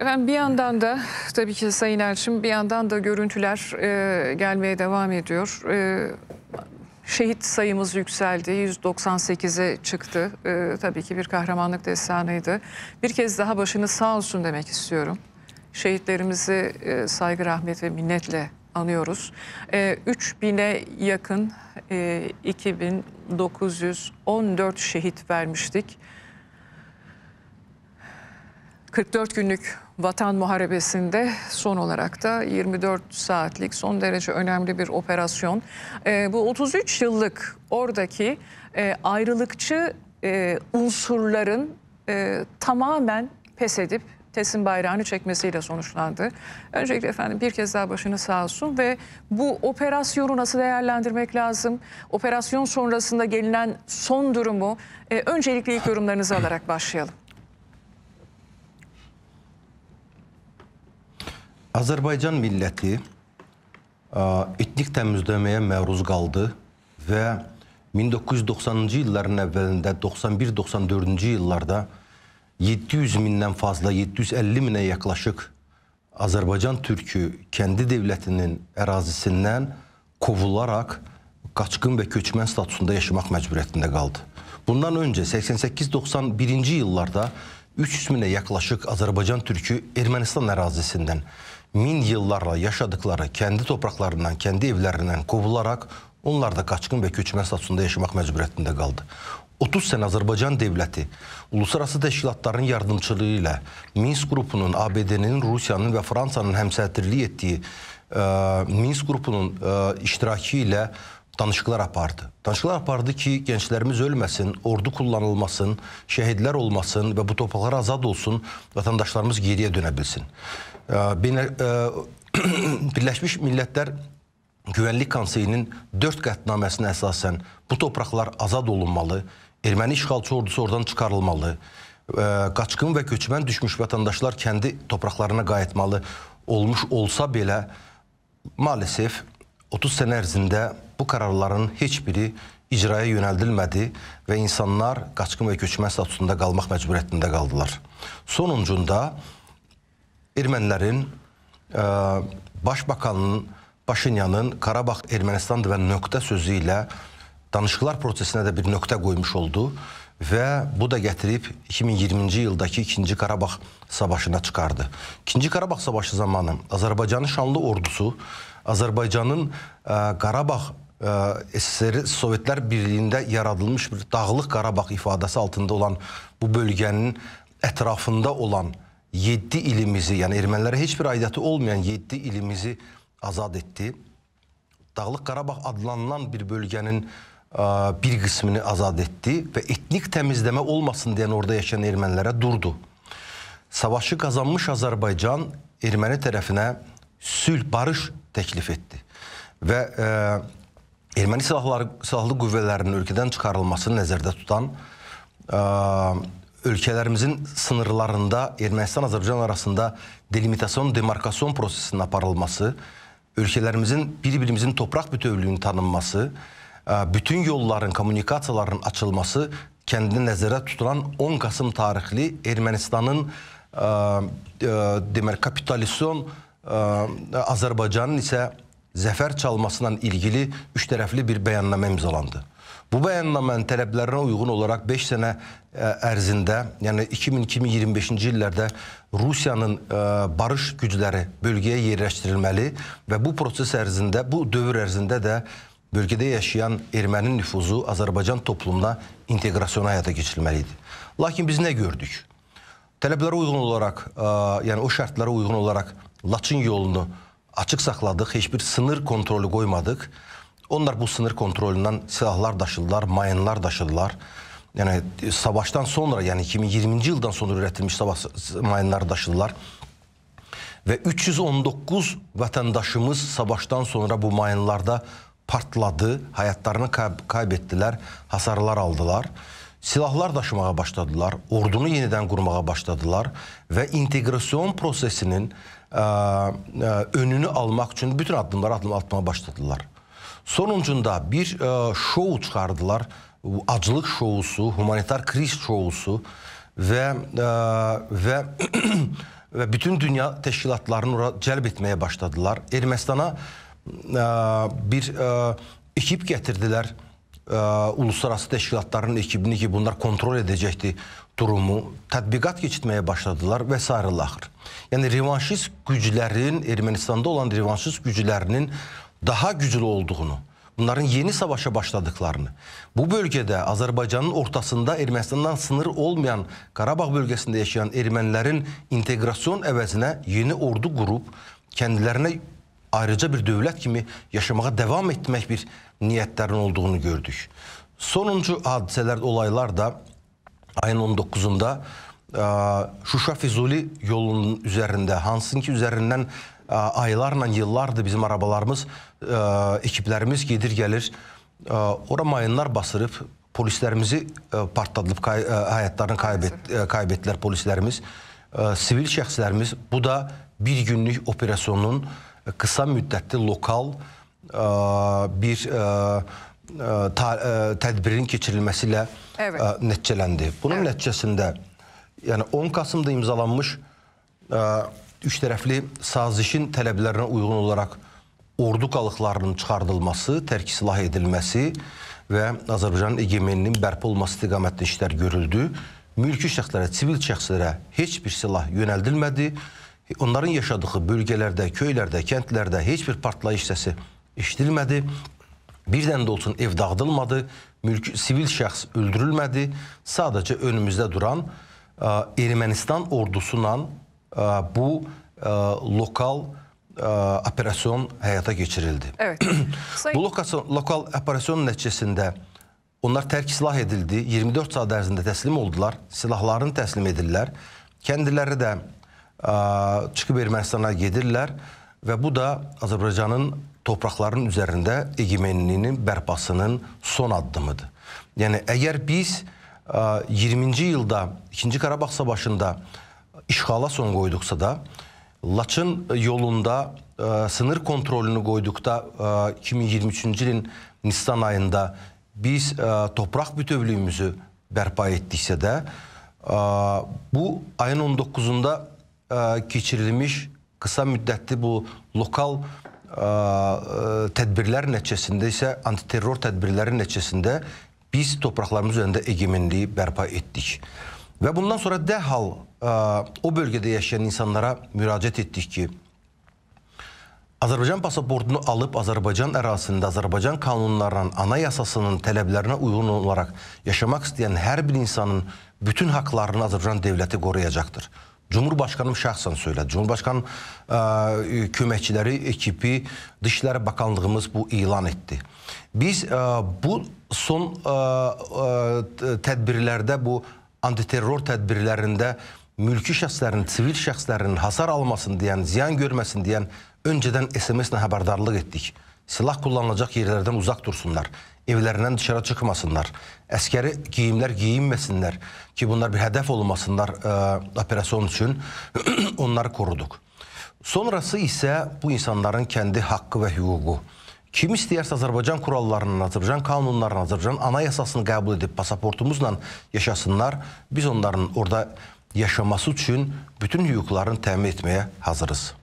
Efendim bir yandan da tabii ki Sayın Elçim bir yandan da görüntüler e, gelmeye devam ediyor. E, şehit sayımız yükseldi. 198'e çıktı. E, tabii ki bir kahramanlık destanıydı. Bir kez daha başınız sağ olsun demek istiyorum. Şehitlerimizi e, saygı, rahmet ve minnetle anıyoruz. E, 3000'e yakın e, 2914 şehit vermiştik. 44 günlük vatan muharebesinde son olarak da 24 saatlik son derece önemli bir operasyon. Ee, bu 33 yıllık oradaki e, ayrılıkçı e, unsurların e, tamamen pes edip teslim bayrağını çekmesiyle sonuçlandı. Öncelikle efendim bir kez daha başınız sağ olsun ve bu operasyonu nasıl değerlendirmek lazım? Operasyon sonrasında gelinen son durumu e, öncelikle ilk yorumlarınızı alarak başlayalım. Azərbaycan milləti etnik təmizləməyə məruz qaldı və 1990-cı illərin əvvəlində 91-94-cü illərdə 700 mindən fazla, 750 minə yaxlaşıq Azərbaycan türkü kəndi dövlətinin ərazisindən qovularaq qaçqın və köçmən statusunda yaşamaq məcburiyyətində qaldı. Bundan öncə 88-91-ci illərdə 300 minə yaxlaşıq Azərbaycan türkü Ermənistan ərazisindən min yıllarla yaşadıkları kendi topraklarından, kendi evlerinden kovularaq onlar da qaçqın və köçmən statusunda yaşamaq məcburiyyətində qaldı. 30 sene Azərbaycan devleti uluslararası təşkilatların yardımçılığı ilə Minsk qrupunun, ABD-nin, Rusiyanın və Fransanın həmsədrlik etdiyi ə, Minsk qrupunun ə, iştirakı ilə danışıqlar apardı. Danışıqlar apardı ki, gənclərimiz ölməsin, ordu kullanılmasın, şəhidlər olmasın və bu topraklar azad olsun, vətəndaşlarımız geriyə dönə bilsin. Birləşmiş Millətlər Güvənlik Konseyinin 4 qətnaməsinə əsasən bu torpaqlar azad olunmalı, erməni işğalçı ordusu oradan çıxarılmalı, qaçqın və köçmən düşmüş vətəndaşlar kəndi torpaqlarına qayıtmalı olmuş olsa belə maalesef 30 sənə ərzində bu qərarların heç biri icraya yönəldilmədi və insanlar qaçqın və köçmən statusunda qalmaq məcburiyyətində qaldılar. Sonuncunda ermənilərin ə, başbakanının Paşinyanın Qarabağ Ermənistandır və nöqtə sözü ilə danışıqlar prosesinə də bir nöqtə qoymuş oldu və bu da gətirib 2020-ci ildakı 2-ci Qarabağ savaşına çıxardı. 2-ci Qarabağ savaşı zamanı Azərbaycanın şanlı ordusu Azərbaycanın ə, Qarabağ SSR Sovetlər Birliyində yaradılmış bir dağlıq Qarabağ ifadəsi altında olan bu bölgənin ətrafında olan 7 ilimizi, yəni ermənilərə heç bir aidiyyəti olmayan 7 ilimizi azad etdi. Dağlıq Qarabağ adlanılan bir bölgənin ə, bir qismini azad etdi və etnik təmizləmə olmasın deyən orada yaşayan ermənilərə durdu. Savaşı qazanmış Azərbaycan erməni tərəfinə sülh, barış təklif etdi. Və ə, erməni silahları, silahlı qüvvələrinin ölkədən çıxarılmasını nəzərdə tutan ə, ölkələrimizin sınırlarında Ermənistan-Azərbaycan arasında delimitasyon, demarkasyon prosesinin aparılması, ölkələrimizin bir-birimizin toprak bütövlüyünün tanınması, bütün yolların, kommunikasiyaların açılması kendini nəzərə tutulan 10 Kasım tarixli Ermənistanın demək kapitalisyon Azərbaycanın isə zəfər çalmasıyla ilgili üç tərəfli bir bəyannamə imzalandı. Bu bəyannamənin tələblərinə uyğun olaraq 5 sənə e, ərzində, yəni 2025-ci illərdə Rusiyanın e, barış gücləri bölgəyə yerləşdirilməli və bu proses ərzində, bu dövr ərzində də bölgədə yaşayan erməni nüfuzu Azərbaycan toplumuna inteqrasyona həyata keçirilməli idi. Lakin biz nə gördük? Tələblərə uyğun olaraq, ə, e, yəni o şərtlərə uyğun olaraq Laçın yolunu açıq saxladıq, heç bir sınır kontrolü qoymadıq. Onlar bu sınır kontrolünden silahlar daşıdılar, mayınlar daşıdılar. Yani e, savaştan sonra yani 2020. yıldan sonra üretilmiş savaş mayınlar daşıdılar. Ve 319 vətəndaşımız savaştan sonra bu mayınlarda partladı, hayatlarını kaybettiler, hasarlar aldılar. Silahlar daşımağa başladılar, ordunu yeniden kurmağa başladılar ve integrasyon prosesinin ə, ə, önünü almak için bütün adımları adım atmaya başladılar. Sonuncunda bir e, şou çıxardılar. Acılıq şousu, humanitar kriz şousu və e, və və bütün dünya təşkilatlarını ora cəlb etməyə başladılar. Ermənistana ə, bir ə, ekip gətirdilər. Ə, uluslararası təşkilatların ekibini ki, bunlar kontrol edəcəkdi durumu, tətbiqat keçirməyə başladılar və s. axır. Yəni revanşist güclərin, Ermənistanda olan revanşist güclərinin daha güclü olduğunu, bunların yeni savaşa başladıklarını, bu bölgədə Azərbaycanın ortasında Ermənistandan sınır olmayan Qarabağ bölgəsində yaşayan ermənilərin inteqrasyon əvəzinə yeni ordu qurub kendilərinə ayrıca bir dövlət kimi yaşamağa devam etmək bir niyyətlərin olduğunu gördük. Sonuncu hadisələr, olaylar da ayın 19-unda ə, Şuşa Füzuli yolunun üzərində, hansının ki üzərindən aylarla, yıllardır bizim arabalarımız, ə, ekiplərimiz gedir, gəlir. Ə, ora mayınlar basırıb, polislərimizi ə, partladılıb, kay, həyatlarını kaybet, kaybetdilər polislərimiz. Sivil şəxslərimiz, bu da bir günlük operasyonun qısa müddətli lokal bir tədbirin keçirilməsi ilə Evet. nəticələndi. Bunun Evet. nəticəsində yəni 10 Kasımda imzalanmış üç tərəfli sazişin tələblərinə uyğun olaraq ordu qalıqlarının çıxardılması, tərk silah edilməsi və Azərbaycanın egemenliyinin bərpa olması istiqamətində işlər görüldü. Mülki şəxslərə, sivil şəxslərə heç bir silah yönəldilmədi. Onların yaşadığı bölgələrdə, köylərdə, kəndlərdə heç bir partlayış səsi eşidilmədi. Bir dənə də olsun ev dağıdılmadı, mülk sivil şəxs öldürülmədi. Sadəcə önümüzdə duran ə, Ermənistan ordusuyla bu ə, lokal ə, operasyon həyata keçirildi. Evet. Bu lokasyon, lokal operasyon nəticəsində onlar tərk silah edildi. 24 saat ərzində təslim oldular. Silahlarını təslim edirlər. Kendiləri də ə, çıxıb Ermənistana gedirlər və bu da Azərbaycanın torpaqların üzərində egemenliyinin bərpasının son addımıdır. Yəni əgər biz ə, 20-ci ildə 2-ci Qarabağ savaşında işğala son qoyduqsa da Laçın yolunda ə, sınır kontrolünü qoyduqda ə, 2023-cü ilin Nisan ayında biz ə, torpaq bütövlüyümüzü bərpa etdiksə də ə, bu ayın 19-unda ə, keçirilmiş qısa müddətli bu lokal ə, tədbirlər nəticəsində isə antiterror tədbirləri nəticəsində biz torpaqlarımız üzərində egemenliyi bərpa etdik. Və bundan sonra dərhal o bölgədə yaşayan insanlara müraciət etdik ki, Azərbaycan pasaportunu alıb Azərbaycan ərazisində Azərbaycan qanunlarının, anayasasının tələblərinə uyğun olaraq yaşamaq istəyən hər bir insanın bütün haqlarını Azərbaycan dövləti qoruyacaqdır. Cumhurbaşkanım şəxsən söylədi. Cumhurbaşkanım ə, köməkçiləri, ekipi, Dışişləri Bakanlığımız bu elan etdi. Biz ə, bu son ə, ə, tədbirlərdə, bu antiterror tədbirlərində mülki şəxslərin, sivil şəxslərin hasar almasın deyən, ziyan görməsin deyən öncədən SMS-lə xəbərdarlıq etdik. Silah kullanılacaq yerlərdən uzaq dursunlar. Evlərindən dışarı çıxmasınlar. Əskəri geyimlər geyinməsinlər ki, bunlar bir hədəf olmasınlar ə, operasyon üçün. Onları koruduq. Sonrası isə bu insanların kəndi haqqı və hüququ. Kim istəyərsə Azərbaycan kurallarının, Azərbaycan qanunlarının, Azərbaycan anayasasını qəbul edib pasaportumuzla yaşasınlar. Biz onların orada yaşaması üçün bütün hüquqlarını təmin etməyə hazırız.